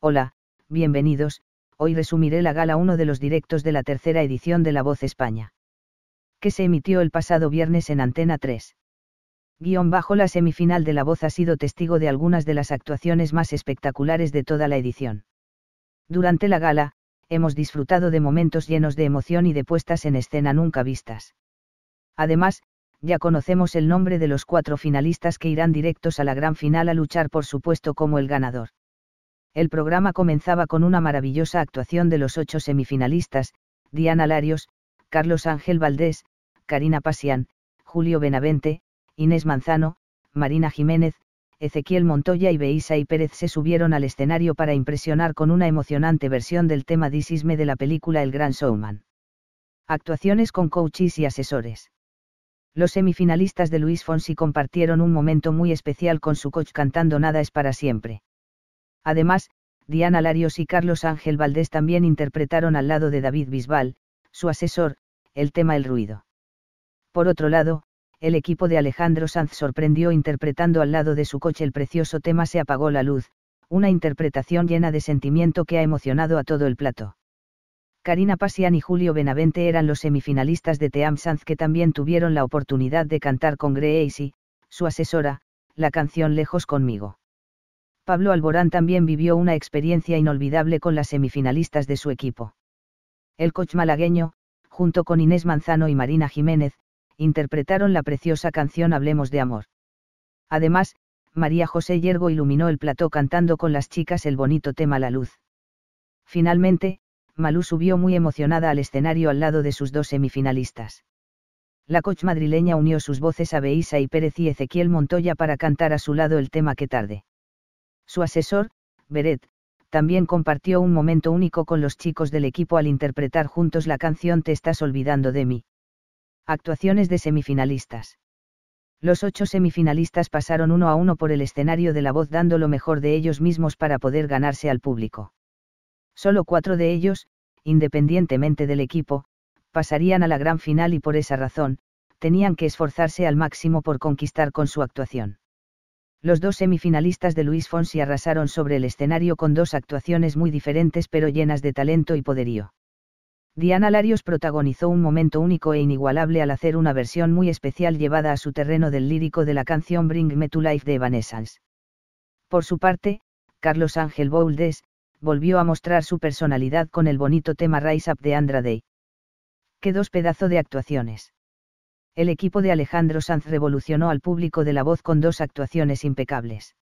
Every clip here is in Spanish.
Hola, bienvenidos, hoy resumiré la gala 1 de los directos de la tercera edición de La Voz España. Que se emitió el pasado viernes en Antena 3. Guión bajo la semifinal de La Voz ha sido testigo de algunas de las actuaciones más espectaculares de toda la edición. Durante la gala, hemos disfrutado de momentos llenos de emoción y de puestas en escena nunca vistas. Además, ya conocemos el nombre de los cuatro finalistas que irán directos a la gran final a luchar por su puesto como el ganador. El programa comenzaba con una maravillosa actuación de los ocho semifinalistas, Diana Larios, Carlos Ángel Valdés, Karina Pasian, Julio Benavente, Inés Manzano, Marina Jiménez, Ezequiel Montoya y Beisa y Pérez se subieron al escenario para impresionar con una emocionante versión del tema Disisme de la película El Gran Showman. Actuaciones con coaches y asesores. Los semifinalistas de Luis Fonsi compartieron un momento muy especial con su coach cantando Nada es para siempre. Además, Diana Larios y Carlos Ángel Valdés también interpretaron al lado de David Bisbal, su asesor, el tema El ruido. Por otro lado, el equipo de Alejandro Sanz sorprendió interpretando al lado de su coche el precioso tema Se apagó la luz, una interpretación llena de sentimiento que ha emocionado a todo el plato. Karina Pasian y Julio Benavente eran los semifinalistas de Team Sanz que también tuvieron la oportunidad de cantar con Gracie, su asesora, la canción Lejos conmigo. Pablo Alborán también vivió una experiencia inolvidable con las semifinalistas de su equipo. El coach malagueño, junto con Inés Manzano y Marina Jiménez, interpretaron la preciosa canción Hablemos de Amor. Además, María José Yergo iluminó el plató cantando con las chicas el bonito tema La Luz. Finalmente, Malú subió muy emocionada al escenario al lado de sus dos semifinalistas. La coach madrileña unió sus voces a Beisa y Pérez y Ezequiel Montoya para cantar a su lado el tema Que tarde. Su asesor, Beret, también compartió un momento único con los chicos del equipo al interpretar juntos la canción Te estás olvidando de mí. Actuaciones de semifinalistas. Los ocho semifinalistas pasaron uno a uno por el escenario de la voz dando lo mejor de ellos mismos para poder ganarse al público. Solo cuatro de ellos, independientemente del equipo, pasarían a la gran final y por esa razón, tenían que esforzarse al máximo por conquistar con su actuación. Los dos semifinalistas de Luis Fonsi arrasaron sobre el escenario con dos actuaciones muy diferentes pero llenas de talento y poderío. Diana Larios protagonizó un momento único e inigualable al hacer una versión muy especial llevada a su terreno del lírico de la canción Bring Me to Life de Evanescence. Por su parte, Carlos Ángel Bouldes, volvió a mostrar su personalidad con el bonito tema Rise Up de Andra Day. ¡Qué dos pedazos de actuaciones! El equipo de Alejandro Sanz revolucionó al público de la voz con dos actuaciones impecables.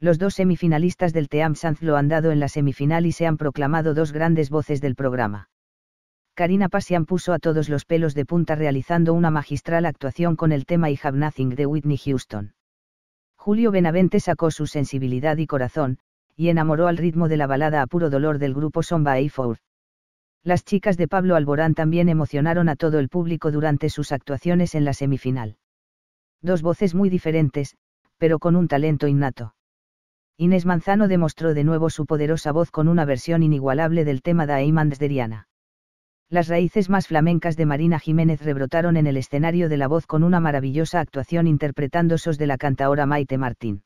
Los dos semifinalistas del Team Sanz lo han dado en la semifinal y se han proclamado dos grandes voces del programa. Karina Pasian puso a todos los pelos de punta realizando una magistral actuación con el tema I Have Nothing de Whitney Houston. Julio Benavente sacó su sensibilidad y corazón, y enamoró al ritmo de la balada a puro dolor del grupo Somba A4. Las chicas de Pablo Alborán también emocionaron a todo el público durante sus actuaciones en la semifinal. Dos voces muy diferentes, pero con un talento innato. Inés Manzano demostró de nuevo su poderosa voz con una versión inigualable del tema Diamonds de Rihanna. Las raíces más flamencas de Marina Jiménez rebrotaron en el escenario de la voz con una maravillosa actuación interpretando sos de la cantaora Maite Martín.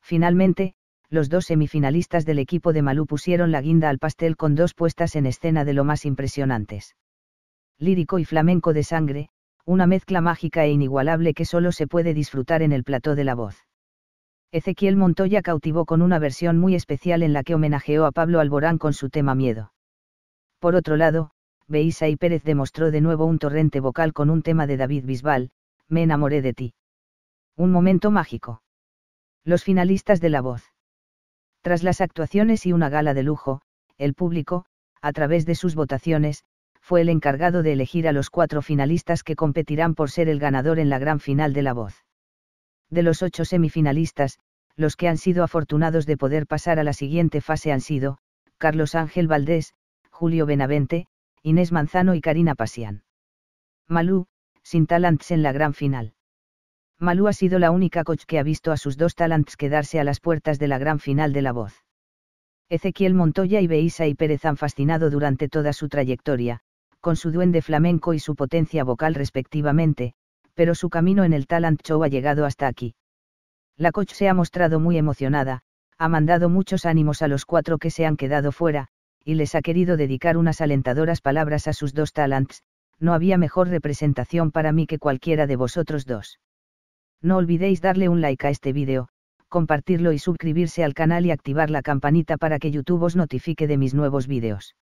Finalmente, los dos semifinalistas del equipo de Malú pusieron la guinda al pastel con dos puestas en escena de lo más impresionantes. Lírico y flamenco de sangre, una mezcla mágica e inigualable que solo se puede disfrutar en el plató de la voz. Ezequiel Montoya cautivó con una versión muy especial en la que homenajeó a Pablo Alborán con su tema Miedo. Por otro lado, Beisa y Pérez demostró de nuevo un torrente vocal con un tema de David Bisbal, Me enamoré de ti. Un momento mágico. Los finalistas de la voz. Tras las actuaciones y una gala de lujo, el público, a través de sus votaciones, fue el encargado de elegir a los cuatro finalistas que competirán por ser el ganador en la gran final de La Voz. De los ocho semifinalistas, los que han sido afortunados de poder pasar a la siguiente fase han sido, Carlos Ángel Valdés, Julio Benavente, Inés Manzano y Karina Pasian. Malú, sin talents en la gran final. Malú ha sido la única coach que ha visto a sus dos talents quedarse a las puertas de la gran final de la voz. Ezequiel Montoya y Beisa y Pérez han fascinado durante toda su trayectoria, con su duende flamenco y su potencia vocal respectivamente, pero su camino en el talent show ha llegado hasta aquí. La coach se ha mostrado muy emocionada, ha mandado muchos ánimos a los cuatro que se han quedado fuera, y les ha querido dedicar unas alentadoras palabras a sus dos talents, no había mejor representación para mí que cualquiera de vosotros dos. No olvidéis darle un like a este vídeo, compartirlo y suscribirse al canal y activar la campanita para que YouTube os notifique de mis nuevos vídeos.